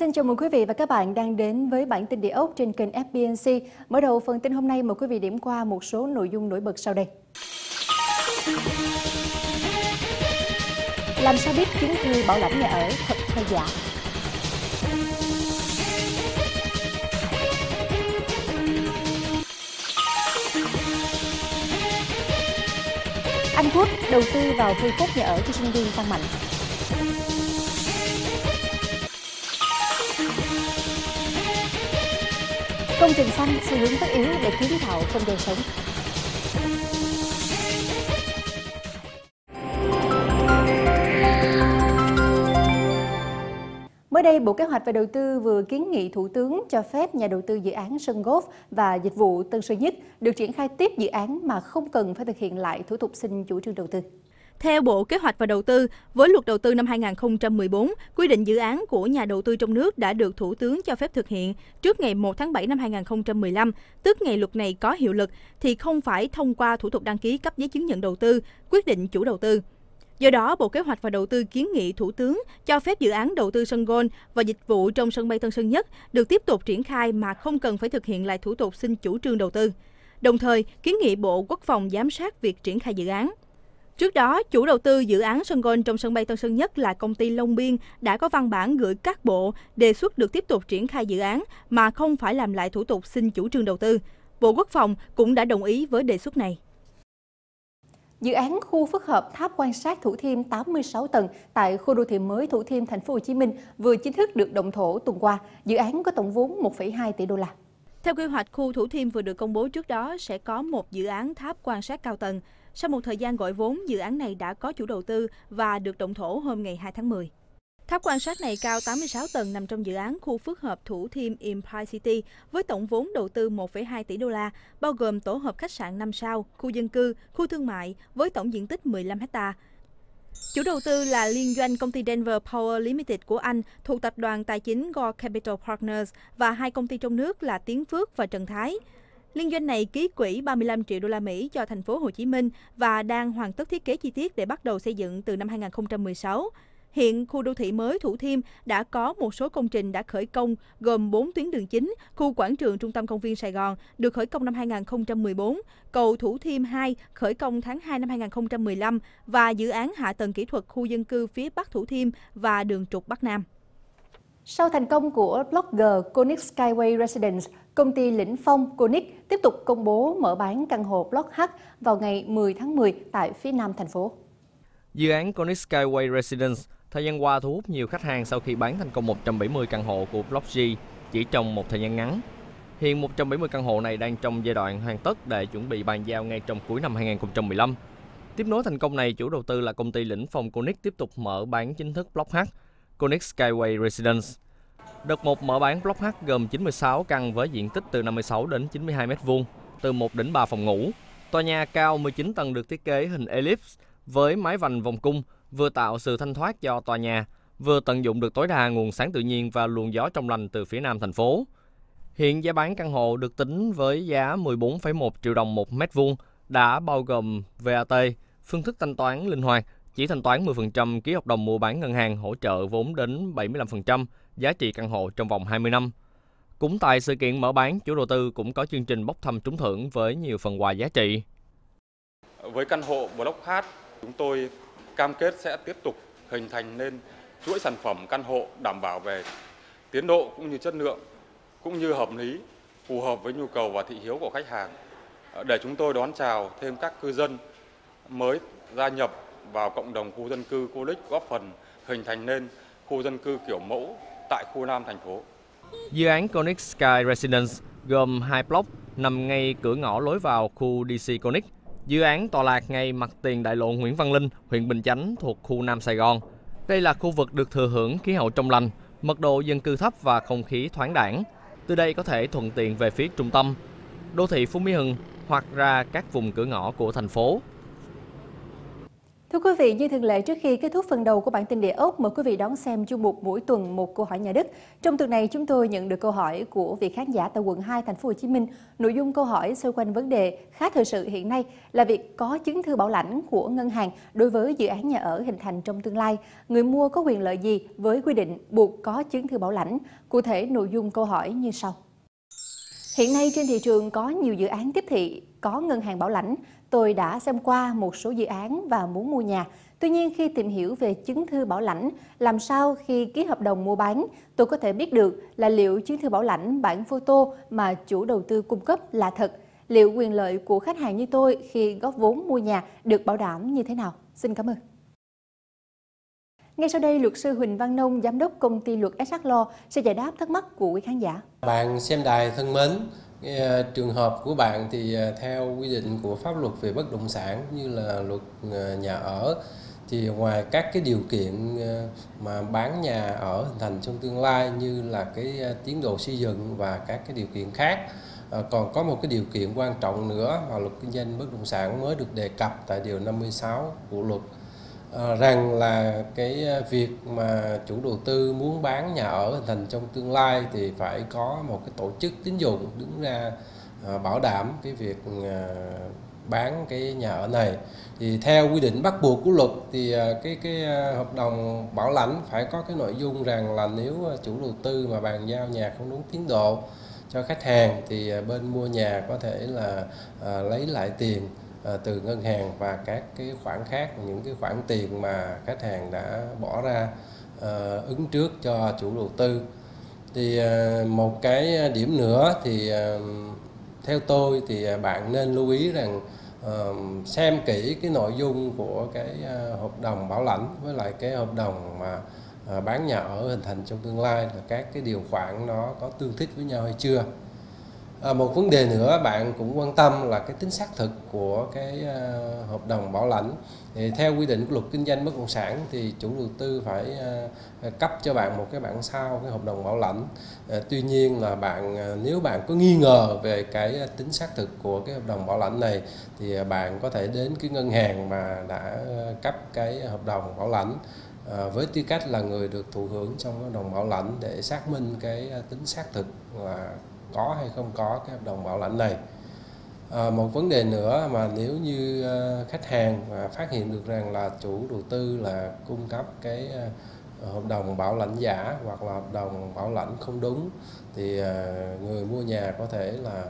xin chào mừng quý vị và các bạn đang đến với bản tin địa ốc trên kênh FBNC. Mở đầu phần tin hôm nay, mời quý vị điểm qua một số nội dung nổi bật sau đây. Làm sao biết chứng thư bảo lãnh nhà ở thật hay giả? Anh Quốc đầu tư vào phân khúc nhà ở cho sinh viên tăng mạnh. Công trình xanh xu hướng tất yếu để kiến tạo không đời sống. Mới đây, Bộ Kế hoạch và Đầu tư vừa kiến nghị Thủ tướng cho phép nhà đầu tư dự án sân golf và dịch vụ Tân Sơn Nhất được triển khai tiếp dự án mà không cần phải thực hiện lại thủ tục xin chủ trương đầu tư. Theo Bộ Kế hoạch và Đầu tư, với luật đầu tư năm 2014, quy định dự án của nhà đầu tư trong nước đã được Thủ tướng cho phép thực hiện trước ngày 1 tháng 7 năm 2015, tức ngày luật này có hiệu lực, thì không phải thông qua thủ tục đăng ký cấp giấy chứng nhận đầu tư, quyết định chủ đầu tư. Do đó, Bộ Kế hoạch và Đầu tư kiến nghị Thủ tướng cho phép dự án đầu tư sân golf và dịch vụ trong sân bay Tân Sơn Nhất được tiếp tục triển khai mà không cần phải thực hiện lại thủ tục xin chủ trương đầu tư. Đồng thời, kiến nghị Bộ Quốc phòng giám sát việc triển khai dự án. Trước đó, chủ đầu tư dự án sân golf trong sân bay Tân Sơn Nhất là công ty Long Biên đã có văn bản gửi các bộ đề xuất được tiếp tục triển khai dự án mà không phải làm lại thủ tục xin chủ trương đầu tư. Bộ Quốc phòng cũng đã đồng ý với đề xuất này. Dự án khu phức hợp tháp quan sát Thủ Thiêm 86 tầng tại khu đô thị mới Thủ Thiêm, thành phố Hồ Chí Minh vừa chính thức được động thổ tuần qua. Dự án có tổng vốn 1,2 tỷ đô la. Theo quy hoạch, khu Thủ Thiêm vừa được công bố trước đó sẽ có một dự án tháp quan sát cao tầng. Sau một thời gian gọi vốn, dự án này đã có chủ đầu tư và được động thổ hôm ngày 2 tháng 10. Tháp quan sát này cao 86 tầng nằm trong dự án khu phức hợp Thủ Thiêm Empire City với tổng vốn đầu tư 1,2 tỷ đô la, bao gồm tổ hợp khách sạn 5 sao, khu dân cư, khu thương mại với tổng diện tích 15 hecta. Chủ đầu tư là liên doanh công ty Denver Power Limited của Anh thuộc tập đoàn tài chính Gore Capital Partners và hai công ty trong nước là Tiến Phước và Trần Thái. Liên doanh này ký quỹ 35 triệu đô la Mỹ cho thành phố Hồ Chí Minh và đang hoàn tất thiết kế chi tiết để bắt đầu xây dựng từ năm 2016. Hiện khu đô thị mới Thủ Thiêm đã có một số công trình đã khởi công gồm 4 tuyến đường chính, khu quảng trường trung tâm công viên Sài Gòn được khởi công năm 2014, cầu Thủ Thiêm 2 khởi công tháng 2 năm 2015 và dự án hạ tầng kỹ thuật khu dân cư phía Bắc Thủ Thiêm và đường trục Bắc Nam. Sau thành công của blogger Conic Skyway Residence, công ty Lĩnh Phong Conic tiếp tục công bố mở bán căn hộ Block H vào ngày 10 tháng 10 tại phía nam thành phố. Dự án Conic Skyway Residence thời gian qua thu hút nhiều khách hàng sau khi bán thành công 170 căn hộ của Block G chỉ trong một thời gian ngắn. Hiện 170 căn hộ này đang trong giai đoạn hoàn tất để chuẩn bị bàn giao ngay trong cuối năm 2015. Tiếp nối thành công này, chủ đầu tư là công ty Lĩnh Phong Conic tiếp tục mở bán chính thức Block H, Conic Skyway Residence. Đợt 1 mở bán Block H gồm 96 căn với diện tích từ 56 đến 92 m2, từ 1 đến 3 phòng ngủ. Tòa nhà cao 19 tầng được thiết kế hình ellipse với mái vành vòng cung, vừa tạo sự thanh thoát cho tòa nhà, vừa tận dụng được tối đa nguồn sáng tự nhiên và luồng gió trong lành từ phía nam thành phố. Hiện giá bán căn hộ được tính với giá 14,1 triệu đồng một mét vuông, đã bao gồm VAT, phương thức thanh toán linh hoạt, chỉ thanh toán 10% ký hợp đồng mua bán ngân hàng hỗ trợ vốn đến 75% giá trị căn hộ trong vòng 20 năm. Cũng tại sự kiện mở bán, chủ đầu tư cũng có chương trình bốc thăm trúng thưởng với nhiều phần quà giá trị. Với căn hộ Block H, chúng tôi cam kết sẽ tiếp tục hình thành nên chuỗi sản phẩm căn hộ đảm bảo về tiến độ cũng như chất lượng cũng như hợp lý phù hợp với nhu cầu và thị hiếu của khách hàng để chúng tôi đón chào thêm các cư dân mới gia nhập vào cộng đồng khu dân cư Cô Lích góp phần hình thành nên khu dân cư kiểu mẫu tại khu Nam thành phố. Dự án Conic Sky Residence gồm hai block nằm ngay cửa ngõ lối vào khu DC Conic. Dự án tọa lạc ngay mặt tiền đại lộ Nguyễn Văn Linh, huyện Bình Chánh thuộc khu Nam Sài Gòn. Đây là khu vực được thừa hưởng khí hậu trong lành, mật độ dân cư thấp và không khí thoáng đãng. Từ đây có thể thuận tiện về phía trung tâm, đô thị Phú Mỹ Hưng hoặc ra các vùng cửa ngõ của thành phố. Thưa quý vị, như thường lệ trước khi kết thúc phần đầu của bản tin địa ốc, mời quý vị đón xem chung mục mỗi tuần một câu hỏi nhà đất. Trong tuần này chúng tôi nhận được câu hỏi của vị khán giả tại quận 2 thành phố Hồ Chí Minh. Nội dung câu hỏi xoay quanh vấn đề khá thời sự hiện nay là việc có chứng thư bảo lãnh của ngân hàng đối với dự án nhà ở hình thành trong tương lai. Người mua có quyền lợi gì với quy định buộc có chứng thư bảo lãnh? Cụ thể nội dung câu hỏi như sau. Hiện nay trên thị trường có nhiều dự án tiếp thị có ngân hàng bảo lãnh. Tôi đã xem qua một số dự án và muốn mua nhà. Tuy nhiên khi tìm hiểu về chứng thư bảo lãnh, làm sao khi ký hợp đồng mua bán, tôi có thể biết được là liệu chứng thư bảo lãnh bản photo mà chủ đầu tư cung cấp là thật, liệu quyền lợi của khách hàng như tôi khi góp vốn mua nhà được bảo đảm như thế nào? Xin cảm ơn. Ngay sau đây, luật sư Huỳnh Văn Nông, giám đốc công ty luật SH Law sẽ giải đáp thắc mắc của quý khán giả. Bạn xem đài thân mến, ờ, trường hợp của bạn thì ờ, theo quy định của pháp luật về bất động sản như là luật ờ, nhà ở thì ngoài các cái điều kiện mà bán nhà ở hình thành trong tương lai như là cái tiến độ xây dựng và các cái điều kiện khác còn có một cái điều kiện quan trọng nữa mà luật kinh doanh bất động sản mới được đề cập tại điều 56 của luật À, rằng là cái ờ, việc mà chủ đầu tư muốn bán nhà ở hình thành trong tương lai thì phải có một cái tổ chức tín dụng đứng ra à, bảo đảm cái việc à, bán cái nhà ở này. Thì theo quy định bắt buộc của luật thì cái cái hợp đồng bảo lãnh phải có cái nội dung rằng là nếu chủ đầu tư mà bàn giao nhà không đúng tiến độ cho khách hàng thì bên mua nhà có thể là à, lấy lại tiền. Ờ, từ ngân hàng và các cái khoản khác, những cái khoản tiền mà khách hàng đã bỏ ra ờ, ứng trước cho chủ đầu tư. Thì ờ, một cái điểm nữa thì theo tôi thì bạn nên lưu ý rằng xem kỹ cái nội dung của cái hợp đồng bảo lãnh với lại cái hợp đồng mà bán nhà ở hình thành trong tương lai là các cái điều khoản nó có tương thích với nhau hay chưa. À, một vấn đề nữa bạn cũng quan tâm là cái tính xác thực của cái uh, hợp đồng bảo lãnh. Thì theo quy định của luật kinh doanh bất động sản thì chủ đầu tư phải uh, cấp cho bạn một cái bản sao cái hợp đồng bảo lãnh. Uh, tuy nhiên là bạn uh, nếu bạn có nghi ngờ về cái tính xác thực của cái hợp đồng bảo lãnh này thì bạn có thể đến cái ngân hàng mà đã cấp cái hợp đồng bảo lãnh À, với tư cách là người được thụ hưởng trong hợp đồng bảo lãnh để xác minh cái tính xác thực là có hay không có cái hợp đồng bảo lãnh này à, một vấn đề nữa mà nếu như à, khách hàng mà phát hiện được rằng là chủ đầu tư là cung cấp cái à, hợp đồng bảo lãnh giả hoặc là hợp đồng bảo lãnh không đúng thì à, người mua nhà có thể là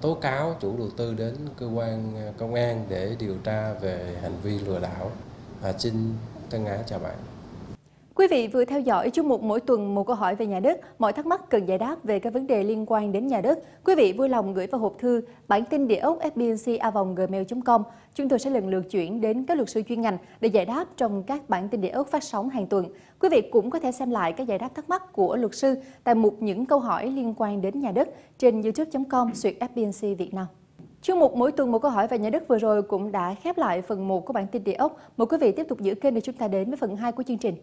tố cáo chủ đầu tư đến cơ quan công an để điều tra về hành vi lừa đảo. À, xin thân ái chào bạn. Quý vị vừa theo dõi chương mục mỗi tuần một câu hỏi về nhà đất, mọi thắc mắc cần giải đáp về các vấn đề liên quan đến nhà đất. Quý vị vui lòng gửi vào hộp thư bản tin địa ốc fbnc.gmail.com. Chúng tôi sẽ lần lượt chuyển đến các luật sư chuyên ngành để giải đáp trong các bản tin địa ốc phát sóng hàng tuần. Quý vị cũng có thể xem lại các giải đáp thắc mắc của luật sư tại mục những câu hỏi liên quan đến nhà đất trên youtube.com suyệt FBNC Việt Nam. Chương mục mỗi tuần một câu hỏi về nhà đất vừa rồi cũng đã khép lại phần 1 của bản tin địa ốc. Mời quý vị tiếp tục giữ kênh để chúng ta đến với phần 2 của chương trình.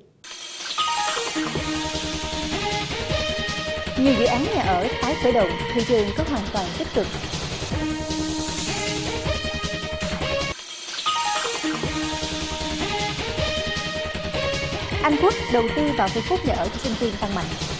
Nhiều dự án nhà ở tái khởi động, thị trường có hoàn toàn tích cực. Anh Quốc đầu tư vào phân khúc nhà ở cho sinh viên tăng mạnh.